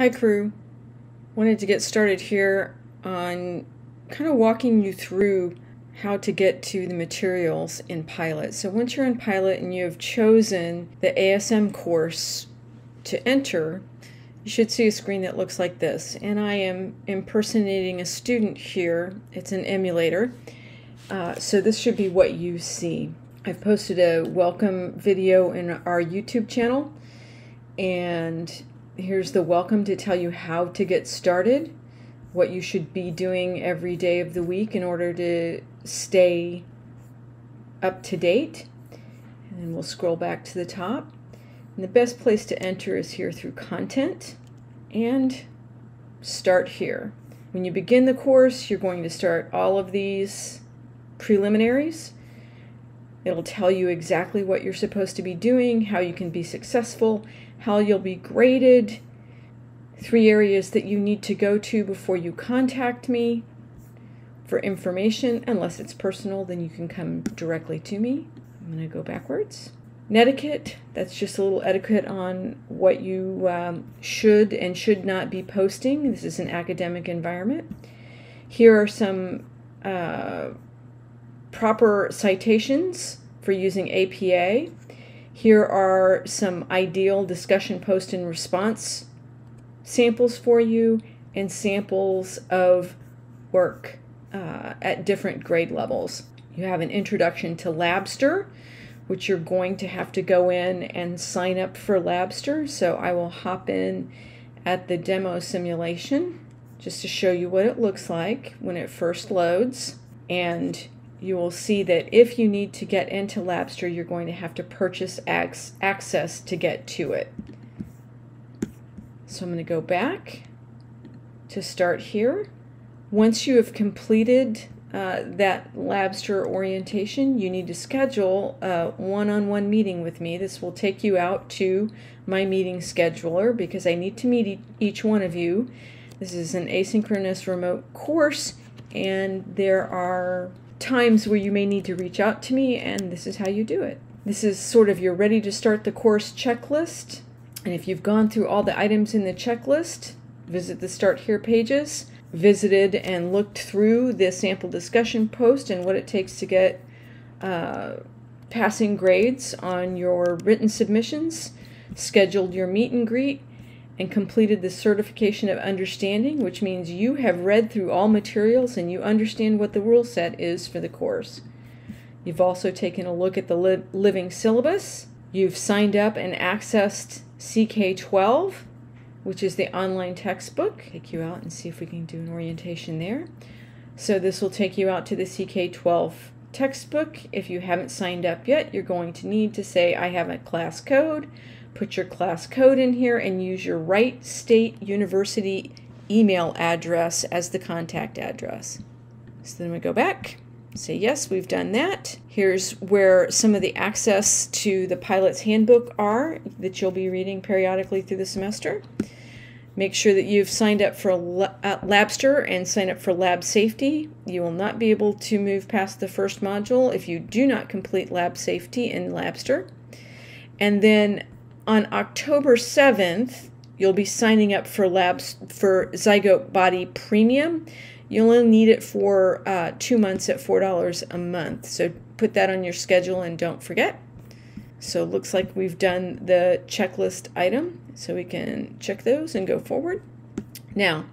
Hi crew. Wanted to get started here on kind of walking you through how to get to the materials in Pilot. So once you're in Pilot and you have chosen the ASM course to enter, you should see a screen that looks like this. And I am impersonating a student here. It's an emulator. Uh, so this should be what you see. I've posted a welcome video in our YouTube channel and here's the welcome to tell you how to get started, what you should be doing every day of the week in order to stay up to date. And then we'll scroll back to the top. And the best place to enter is here through content and start here. When you begin the course, you're going to start all of these preliminaries. It'll tell you exactly what you're supposed to be doing, how you can be successful, how you'll be graded, three areas that you need to go to before you contact me for information. Unless it's personal, then you can come directly to me. I'm going to go backwards. Netiquette, that's just a little etiquette on what you um, should and should not be posting. This is an academic environment. Here are some uh, proper citations for using APA. Here are some ideal discussion post and response samples for you and samples of work uh, at different grade levels. You have an introduction to Labster, which you're going to have to go in and sign up for Labster. So I will hop in at the demo simulation just to show you what it looks like when it first loads. And you will see that if you need to get into Labster, you're going to have to purchase access to get to it. So I'm going to go back to start here. Once you have completed uh, that Labster orientation, you need to schedule a one-on-one -on -one meeting with me. This will take you out to my meeting scheduler because I need to meet e each one of you. This is an asynchronous remote course and there are times where you may need to reach out to me, and this is how you do it. This is sort of your ready to start the course checklist. And if you've gone through all the items in the checklist, visit the Start Here pages, visited and looked through the sample discussion post and what it takes to get uh, passing grades on your written submissions, scheduled your meet and greet, and completed the certification of understanding, which means you have read through all materials and you understand what the rule set is for the course. You've also taken a look at the li living syllabus. You've signed up and accessed CK12, which is the online textbook. Take you out and see if we can do an orientation there. So this will take you out to the CK12 textbook. If you haven't signed up yet, you're going to need to say, I have a class code put your class code in here and use your Wright State University email address as the contact address. So then we go back, say yes, we've done that. Here's where some of the access to the pilot's handbook are that you'll be reading periodically through the semester. Make sure that you've signed up for uh, Labster and sign up for Lab Safety. You will not be able to move past the first module if you do not complete Lab Safety in Labster. And then on October 7th, you'll be signing up for labs for Zygote Body Premium. You'll only need it for uh, two months at $4 a month. So put that on your schedule and don't forget. So it looks like we've done the checklist item. So we can check those and go forward. Now,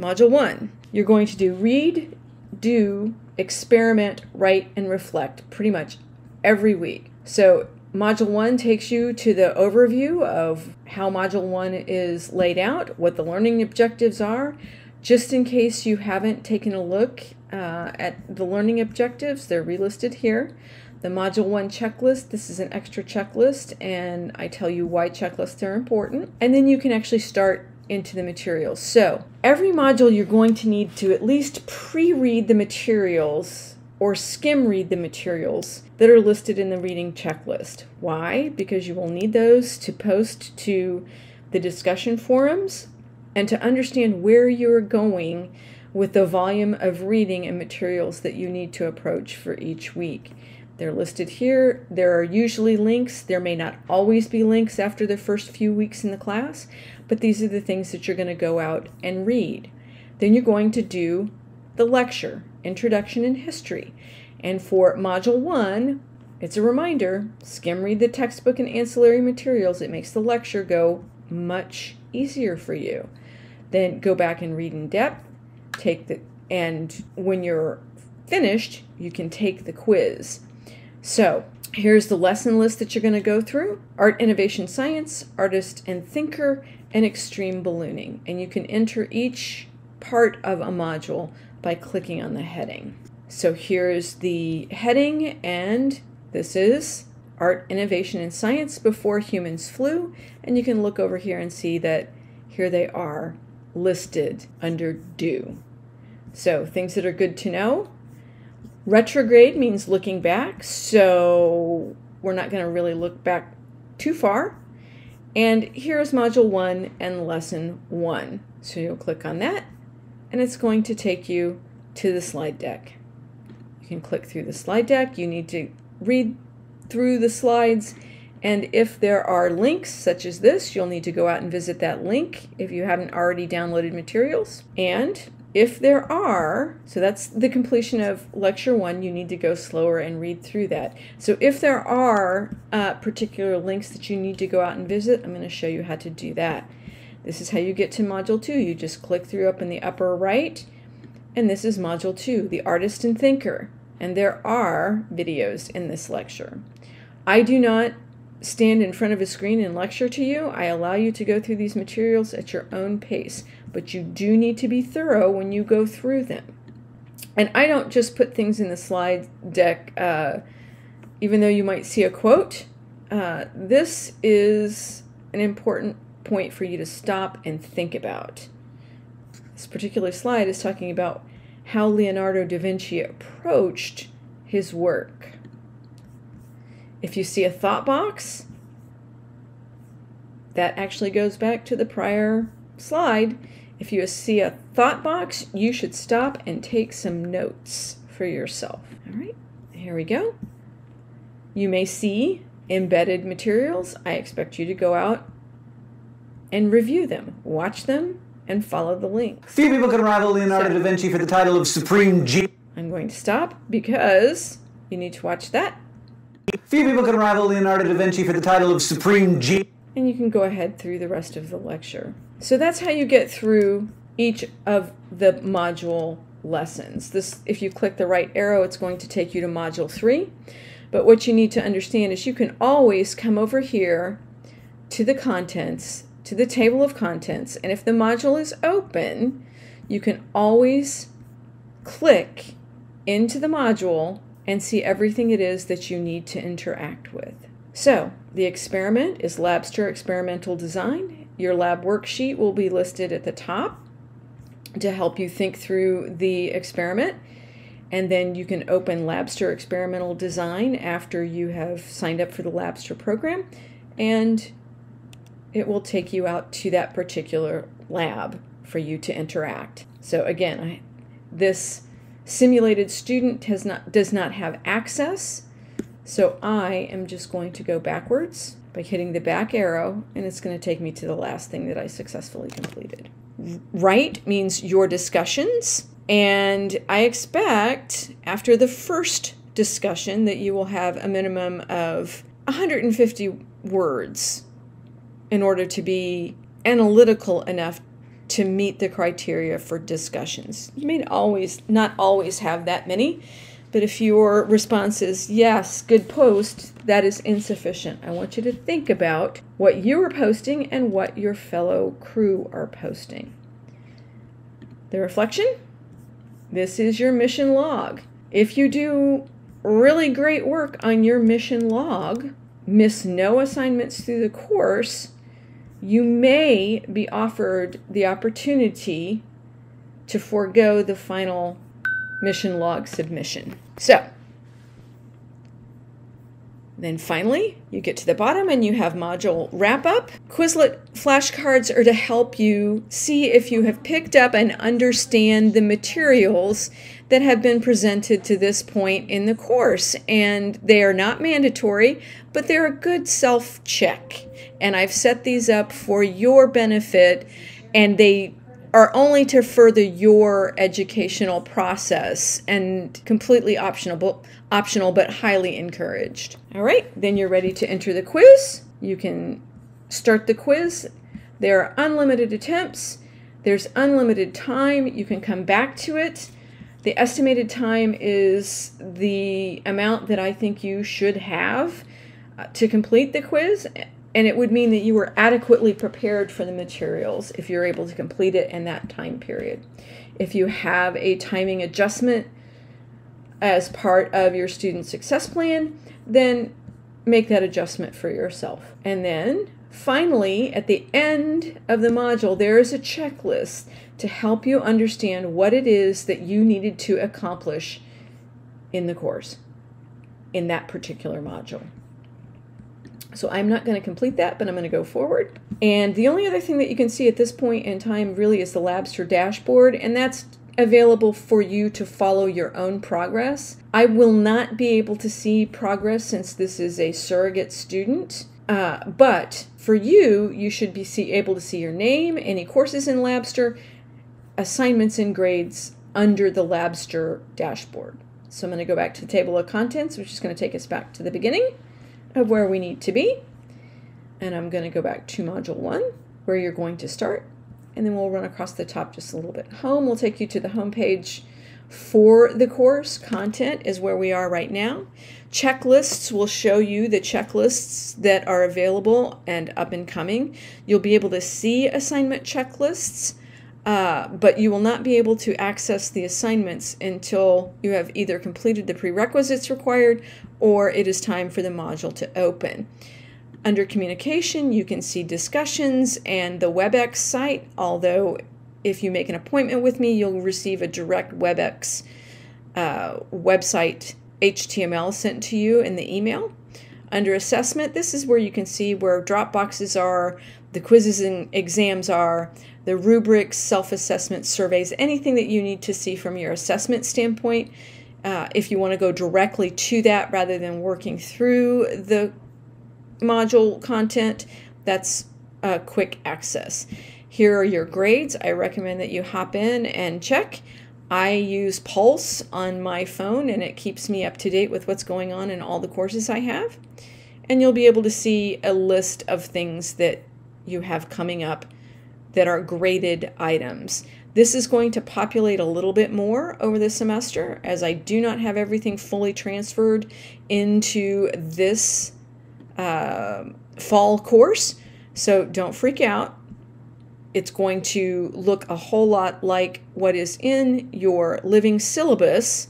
module one, you're going to do read, do, experiment, write, and reflect pretty much every week. So Module 1 takes you to the overview of how Module 1 is laid out, what the learning objectives are. Just in case you haven't taken a look uh, at the learning objectives, they're relisted here. The Module 1 checklist, this is an extra checklist, and I tell you why checklists are important. And then you can actually start into the materials. So every module you're going to need to at least pre-read the materials or skim read the materials that are listed in the reading checklist. Why? Because you will need those to post to the discussion forums and to understand where you're going with the volume of reading and materials that you need to approach for each week. They're listed here. There are usually links. There may not always be links after the first few weeks in the class, but these are the things that you're going to go out and read. Then you're going to do the lecture, Introduction in History. And for Module 1, it's a reminder skim read the textbook and ancillary materials. It makes the lecture go much easier for you. Then go back and read in depth, take the and when you're finished, you can take the quiz. So, here's the lesson list that you're going to go through. Art, innovation, science, artist and thinker, and extreme ballooning. And you can enter each part of a module by clicking on the heading. So here's the heading, and this is Art, Innovation, and Science Before Humans Flew. And you can look over here and see that here they are listed under do. So things that are good to know. Retrograde means looking back, so we're not going to really look back too far. And here's Module 1 and Lesson 1. So you'll click on that, and it's going to take you to the slide deck. You can click through the slide deck. You need to read through the slides. And if there are links such as this, you'll need to go out and visit that link if you haven't already downloaded materials. And if there are, so that's the completion of lecture one, you need to go slower and read through that. So if there are uh, particular links that you need to go out and visit, I'm going to show you how to do that. This is how you get to module two. You just click through up in the upper right, and this is module two, the artist and thinker. And there are videos in this lecture. I do not stand in front of a screen and lecture to you. I allow you to go through these materials at your own pace, but you do need to be thorough when you go through them. And I don't just put things in the slide deck, uh, even though you might see a quote. Uh, this is an important point for you to stop and think about. This particular slide is talking about how Leonardo da Vinci approached his work. If you see a thought box, that actually goes back to the prior slide. If you see a thought box, you should stop and take some notes for yourself. All right, here we go. You may see embedded materials. I expect you to go out and review them, watch them, and follow the links. Few people can rival Leonardo da Vinci for the title of Supreme G. I'm going to stop because you need to watch that Few people can rival Leonardo da Vinci for the title of Supreme G. And you can go ahead through the rest of the lecture. So that's how you get through each of the module lessons. This, if you click the right arrow, it's going to take you to module three. But what you need to understand is you can always come over here to the contents, to the table of contents, and if the module is open, you can always click into the module and see everything it is that you need to interact with. So, the experiment is Labster Experimental Design. Your lab worksheet will be listed at the top to help you think through the experiment. And then you can open Labster Experimental Design after you have signed up for the Labster program, and it will take you out to that particular lab for you to interact. So, again, I, this simulated student has not does not have access. So I am just going to go backwards by hitting the back arrow and it's going to take me to the last thing that I successfully completed. Write means your discussions and I expect after the first discussion that you will have a minimum of 150 words in order to be analytical enough to meet the criteria for discussions. You may always not always have that many, but if your response is yes, good post, that is insufficient. I want you to think about what you are posting and what your fellow crew are posting. The reflection this is your mission log. If you do really great work on your mission log, miss no assignments through the course, you may be offered the opportunity to forego the final mission log submission. So, then finally, you get to the bottom and you have module wrap up. Quizlet flashcards are to help you see if you have picked up and understand the materials that have been presented to this point in the course. And they are not mandatory, but they're a good self check. and I've set these up for your benefit, and they are only to further your educational process and completely optional optional but highly encouraged. All right, then you're ready to enter the quiz. You can start the quiz. There are unlimited attempts. There's unlimited time. You can come back to it. The estimated time is the amount that I think you should have uh, to complete the quiz and it would mean that you were adequately prepared for the materials if you're able to complete it in that time period. If you have a timing adjustment as part of your student success plan, then make that adjustment for yourself. And then finally, at the end of the module, there is a checklist to help you understand what it is that you needed to accomplish in the course in that particular module. So I'm not going to complete that, but I'm going to go forward. And the only other thing that you can see at this point in time really is the Labster dashboard, and that's available for you to follow your own progress. I will not be able to see progress since this is a surrogate student. Uh, but for you, you should be see, able to see your name, any courses in Labster, assignments and grades under the Labster dashboard. So I'm going to go back to the table of contents, which is going to take us back to the beginning of where we need to be. And I'm going to go back to module one, where you're going to start. And then we'll run across the top just a little bit. Home will take you to the home page for the course. Content is where we are right now. Checklists will show you the checklists that are available and up and coming. You'll be able to see assignment checklists uh, but you will not be able to access the assignments until you have either completed the prerequisites required or it is time for the module to open. Under communication, you can see discussions and the WebEx site, although if you make an appointment with me, you'll receive a direct WebEx uh, website HTML sent to you in the email. Under assessment, this is where you can see where drop boxes are, the quizzes and exams are, the rubrics, self assessment surveys, anything that you need to see from your assessment standpoint. Uh, if you want to go directly to that rather than working through the module content, that's a quick access. Here are your grades. I recommend that you hop in and check. I use Pulse on my phone and it keeps me up to date with what's going on in all the courses I have. And you'll be able to see a list of things that you have coming up that are graded items. This is going to populate a little bit more over the semester as I do not have everything fully transferred into this uh, fall course. So don't freak out. It's going to look a whole lot like what is in your living syllabus,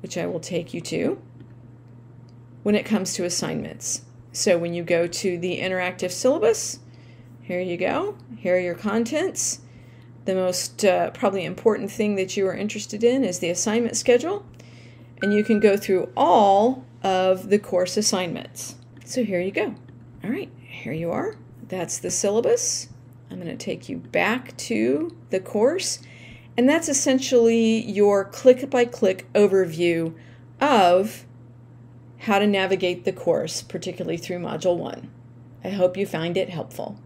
which I will take you to when it comes to assignments. So when you go to the interactive syllabus, here you go. Here are your contents. The most uh, probably important thing that you are interested in is the assignment schedule. And you can go through all of the course assignments. So here you go. All right, here you are. That's the syllabus. I'm going to take you back to the course. And that's essentially your click by click overview of how to navigate the course, particularly through Module 1. I hope you find it helpful.